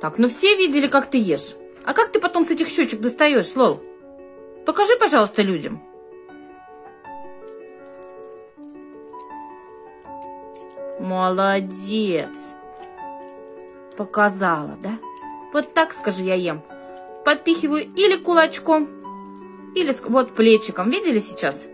Так, ну все видели, как ты ешь. А как ты потом с этих щечек достаешь, Лол? Покажи, пожалуйста, людям. Молодец. Показала, да? Вот так, скажи, я ем. Подпихиваю или кулачком, или вот плечиком. Видели сейчас?